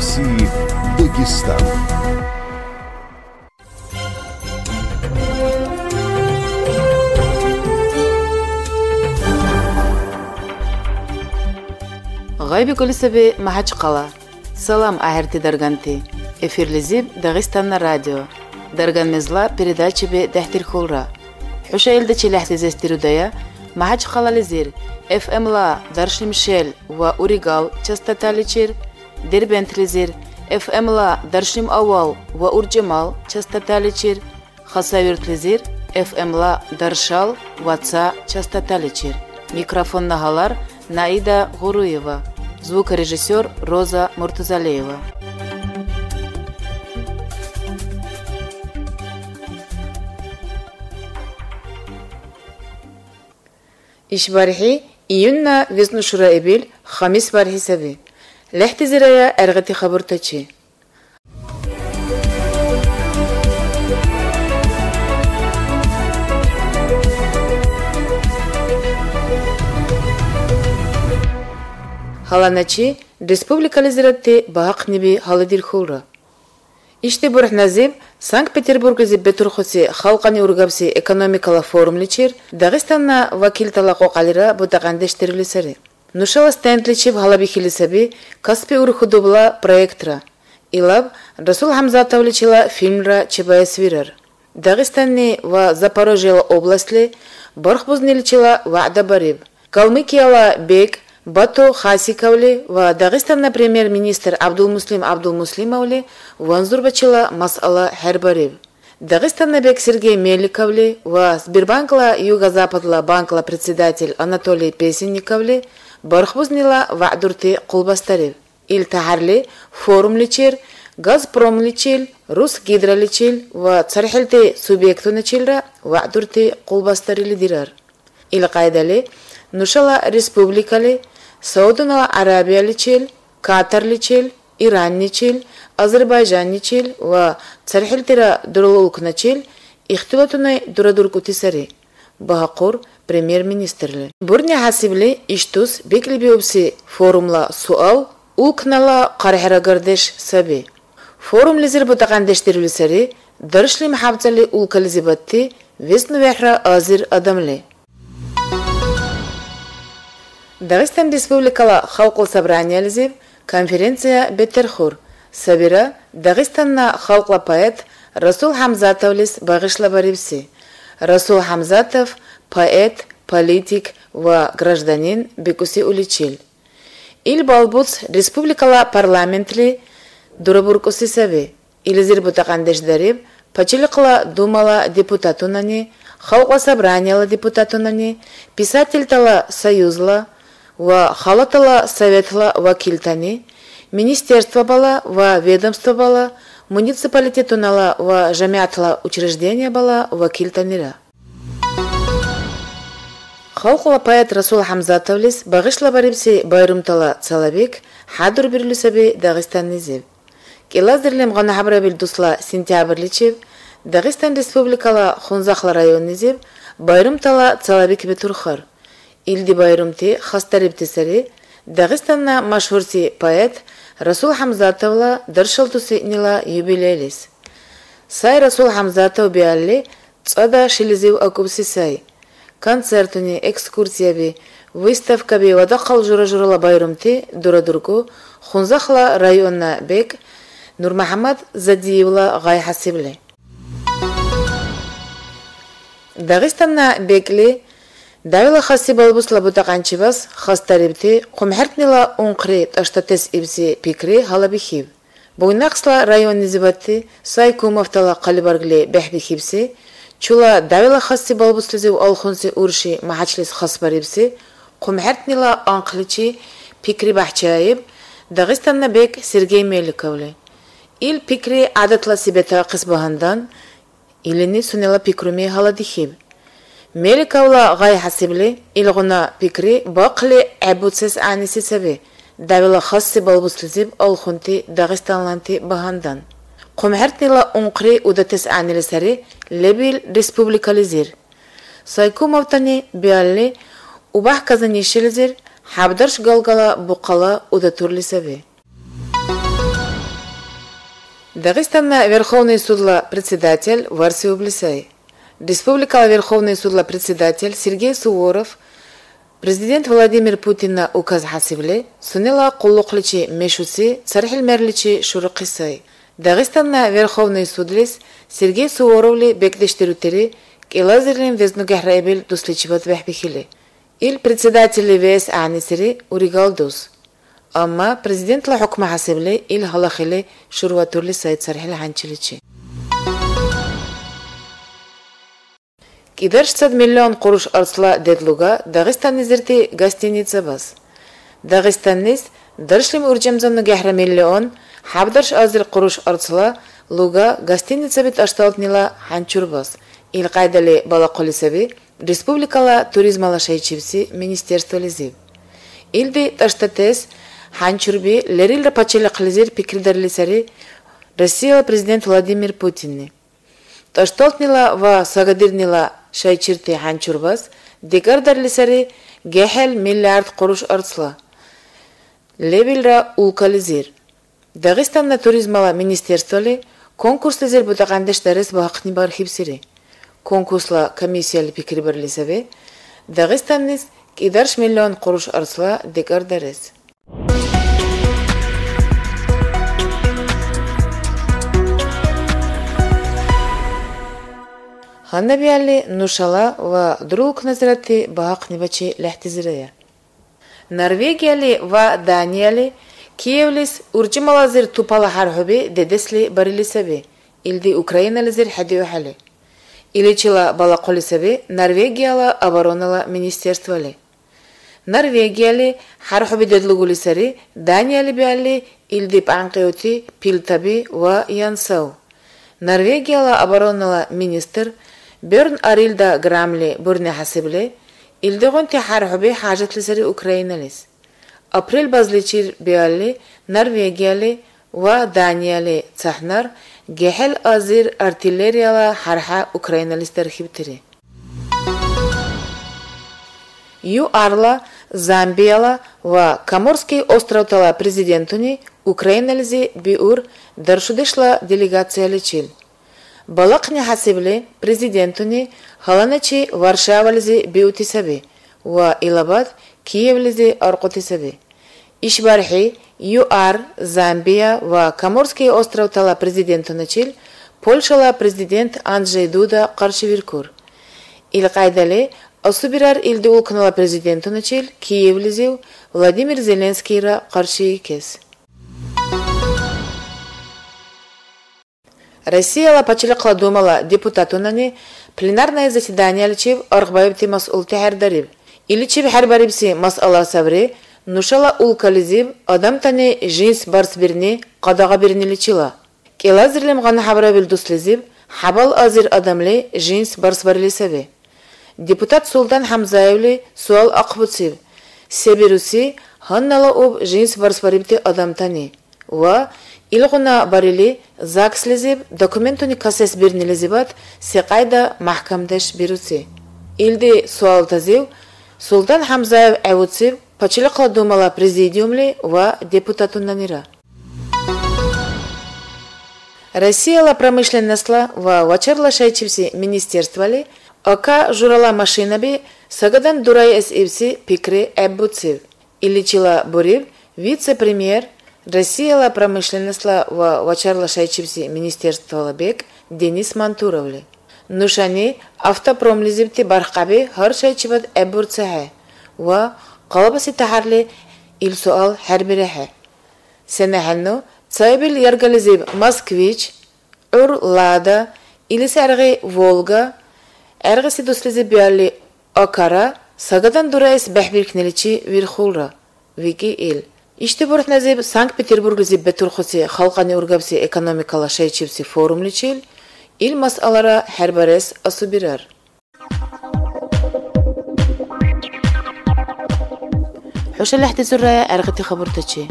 России Дагестан. Гайби Колесове Махачкала. Салам Ахерти Дарганти. Эфирлизиб Дагестанна радио. Дарган мезла передача бе Дахтир Хулра. Хушаилда Челяхти Зестирудая. Махачкала Лизир. FM ла Дарши Мишель ва Уригал частота личир. Дербент Лизир. FM ла Даршим Авал ва Урджамал частота личир. Хасавирт Лизир. FM ла Даршал ва Ца частота личир. Микрофон Нагалар Наида Гуруева. Звукорежиссер Роза Муртазалеева. Ишбархи июнна визну шураибил хамис бархи сави. Лехти зирая эргати хабуртачи. Халаначи республикализиратти бахак неби халадир хулра. Иште бурх назиб Санкт-Петербургизи бетурхуси халқани ургабси экономикала форум личир Дагестанна вакил талақо қалира будағандештирилисари. Нушала стендличив халабихилисаби Каспи урхудубла проектра. Илаб Расул Хамзатовличила фильмра чебаесвирар. Дагестанни ва Запорожьела областли бархбузниличила ваъда бариб. Калмыкияла бек Бато Хасиковли ва Дагестан премьер-министр Абдулмуслим Абдулмуслимовли ванзурбачила масала Хербарев. Дагестан бек Сергей Меликовли ва Сбербанкла Юго-Западла банкла председатель Анатолий Песенниковли бархвузнила ваъдурти қулбастариб ил личил, Рус гидра личил, ва цархилти субъектуначилра ваъдурти қулбастарили дирар Ил-Кайдали нушала республикали саудунала Арабия личил, Катар личил, арабияличил катарличил иранничил азербайжанничил ва цархилтира дурлулкначил ихтилотуни дурадуркути сари Бахакур. Премьер-министрли. Бурня хасибли иштус бекли биопси форумла суал улкнала қархарагардеш саби. Форум лизир бутақандештирли сари даршли махабцали улкализибатти весну вехра азир адамли. Дагестан Республикала Халқыл собрание лизив конференция Бетерхур. Сабира Дагестанна халқла поэт Расул Хамзатовлис бағышла барибси. Расул Хамзатов поэт, политик ва гражданин бекуси уличил. Ил балбуц республикала парламентли дурабуркуси саби. Илизир бутақандеш дариб пачилықла думала депутатунани, халқла собранияла депутатунани, писатель тала союзла, ва халатала советла вакилтани, министерство бала ва ведомство бала, муниципалитетунала ва жамиатла учреждение бала вакилтанира. Халқула поэт Расул Хамзатовлис бағышла барибси байрумтала цалабек хадур бирлюсаби Дагестан низив. Келаздирлем ғана хабрабил дусла сентябрличев Дагестан республикала Хунзахла район низив байрумтала цалабек бетурхар. Илди байрумти хастарибтисари Дагестанна машхурси поэт Расул Хамзатовла даршалтуси нила юбилейлис. Сай Расул Хамзатов биалли цада шилизив акубси сай. Концертуни, экскурсияби, выставкаби вадақал жура-журала байрумти дурадурку Хунзахла районна бек Нурмахамад Задиевла гай хасибли. Дагестанна бекли Давила хаси балбус лабута қанчибас хастарибти қумхартнила унқри таштатес ибси пикри халабихиб. Буйнақсла район низибати сай кумафтала қалибаргли бехбихибси, чула давила хаси балбус лизив алхунси урши махачлис хасбарибси, қумхартнила анқличи пикри бахчаиб, Дагестанна бек Сергей Меликовли. Ил пикри адатла сибета қисбагандан, илини сунела пикруми халадихиб. Меликавла гай хасибли илгуна пикри бақли абутсес аниси саби давила хасси балбуслизиб алхунти Дагестанланти багандан. Қумхартнила унқри удатес анили сари лебил республикализир. Сайку мавтани биалли убах казанишилизир хабдарш галгала буқала удатурли саби. Дагестанна Верховный судла председатель Варси Облисай. Республикала Верховный судла председатель Сергей Суворов Президент Владимир Путинна указ хасивле сунела куллукличи мешуси цархил мерличи шурукисай. Дагестанна Верховный судлис Сергей Суворовли бекдештирутери килазирлин везнугахраебил дусличиват вехбихили. Ил председатели ВС Анисери Уригалдус. Амма президентла хукма хасивле ил халахиле шурватурли сайт цархил ханчиличи. Кидар 600 миллион куруш арсла дедлуга Дагестан зирти гостиница бас. Дагестаннис даршлим уржамзанны гахра миллион хабдарш азир куруш арсла луга гостиница бит ашталтнила ханчур бас. Ил кайдали бала республикала туризмала шайчивси министерство лизив. Илди таштатес ханчурби лерил пачели кылизир пикирдарлисари Россия президент Владимир Путинни. Ташталтнила ва сагадирнила шайчирти ханчурбас декардарлисари гехел миллиард куруш арцла. Левилра улкализир. Дагестанна туризмала министерстволи конкурс лизир бутагандештарес бахни бар хипсири. Конкурсла комиссияли пикри барлисаве Дагестаннис кидарш миллион куруш арцла декардарес. Ханнабиалли нушала ва друг назрати баақнибачи лехтизирая. Норвегияли ва Данияли Киевлис урчималазир тупала хархуби дедесли барилисаби. Илди Украинализир хадиухали. Иличила балақолисаби Норвегияла оборонала министерствали. Норвегияли хархуби дедлугулисари Данияли биалли илди панқиоти пилтаби ва янсау. Норвегияла оборонала министр – Берн Арилда Грамли бурне хасибле илдегон ти хархуби хажат лисари Украиналис. Апрел базличир биалли Норвегияли ва Данияли цахнар гехел азир артиллерияла харха Украиналис тархибтири. Ю арла Замбияла ва Каморский островтала президентуни Украинализи биур даршудешла делегация лечил. балақни ҳасибли президентуни ҳаланачи варшавализи биутисаби ва илабад киевлизи арқутисаби ишбарҳи юар замбия ва каморский островтала президентуначил польшала президент анджей дуда қаршивиркур илқайдали асубирар илдиулкнала президентуначил киевлизив владимир зеленскийра қаршии кес Россияла пачылықла думала депутатунани пленарное заседание личив арғбайбти мас'улти ҳардариб. Иличив ҳарбарибси мас'ала саври нушала улкализиб адам тани жинс барсбирни қадаға бирни личила. Келазирлим ғана ҳабрабил дуслизиб ҳабал азир адамли жинс барсбарили саби. Депутат Султан Хамзаевли суал ақбутсиб. Себируси ҳаннала об жинс барсбарибти адам тани. Ва илгъуна барили ЗАГС лизиб документуни касес бирни лизибат сеқайда маҳкамдаш бируси илди суал тазив султан ҳамзаев әвутсиб пачилиқла думала президиумли ва депутатуннанира россияла промышленностла ва вачарла шайчивси министерствали ака журала машинаби сагадан дурай эс ивси пикри эббутсив иличила буриб вице-премьер Россияла промышленностла ва вачарла шайчипси министерствола бек Денис Мантуровли. Нушани автопромлизибти бархаби хар шайчибат эбурцахе ва қалабаси тахарли ил суал харбирахе. Сенаханну цайбил яргализиб Москвич, Ур Лада, илис арги Волга, аргиси дуслизи биалли Акара, сагадан дурайс бахбиркнеличи вирхулра, вики ил. иштибурх назиб санкт петербургизи бетурхуси халқани ургабси экономикала шайчибси форумличил ил масъалара ҳербарес асубирар ҳушалаҳти зуррая арғити хабуртачи